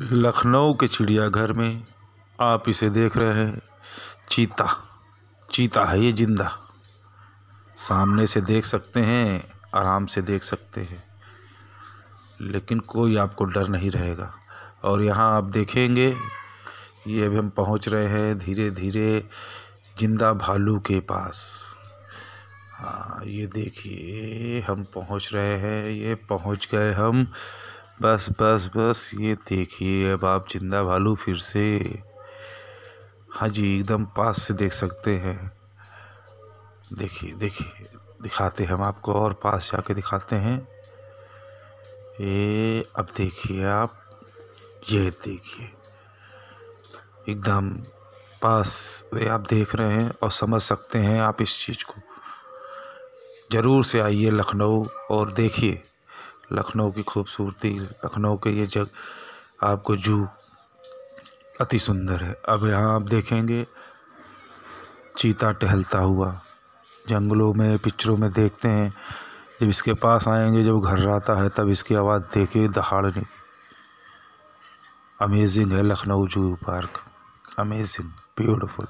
लखनऊ के चिड़ियाघर में आप इसे देख रहे हैं। चीता चीता है ये ज़िंदा। सामने से देख सकते हैं, आराम से देख सकते हैं। लेकिन कोई आपको डर नहीं रहेगा। और यहाँ आप देखेंगे, ये अभी हम पहुँच रहे हैं धीरे धीरे ज़िंदा भालू के पास। हाँ ये देखिए, हम पहुँच रहे हैं, ये पहुँच गए हम। बस बस बस, ये देखिए, अब आप ज़िंदा भालू फिर से। हाँ जी, एकदम पास से देख सकते हैं। देखिए देखिए, दिखाते हैं हम आपको और पास जाके दिखाते हैं। ये, अब देखिए आप, ये देखिए। एकदम पास आप देख रहे हैं और समझ सकते हैं आप इस चीज़ को। ज़रूर से आइए लखनऊ और देखिए। लखनऊ की खूबसूरती, लखनऊ के ये जग आपको जू अति सुंदर है। अब यहाँ आप देखेंगे, चीता टहलता हुआ। जंगलों में, पिक्चरों में देखते हैं। जब इसके पास आएँगे, जब घर आता है, तब इसकी आवाज़ देखे दहाड़ने अमेजिंग है Lucknow zoo park. Amazing beautiful